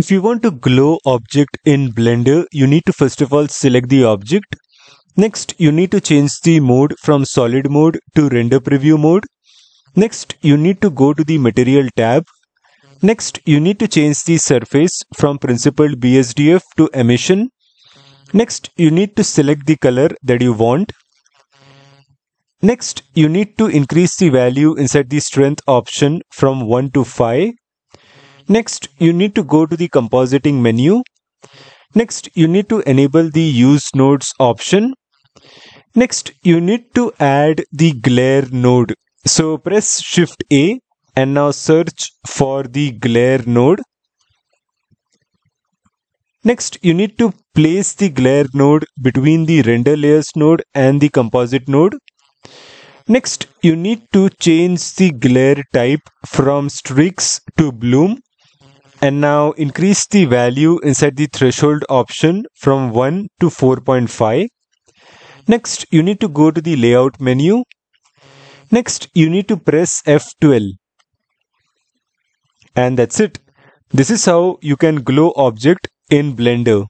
If you want to glow object in Blender, you need to first of all select the object. Next, you need to change the mode from solid mode to render preview mode. Next, you need to go to the material tab. Next, you need to change the surface from principled BSDF to emission. Next, you need to select the color that you want. Next, you need to increase the value inside the strength option from 1 to 5. Next, you need to go to the compositing menu. Next, you need to enable the use nodes option. Next, you need to add the glare node. So press shift A and now search for the glare node. Next, you need to place the glare node between the render layers node and the composite node. Next, you need to change the glare type from streaks to bloom and now increase the value inside the threshold option from 1 to 4.5. Next, you need to go to the layout menu. Next, you need to press F12. And that's it. This is how you can glow object in Blender.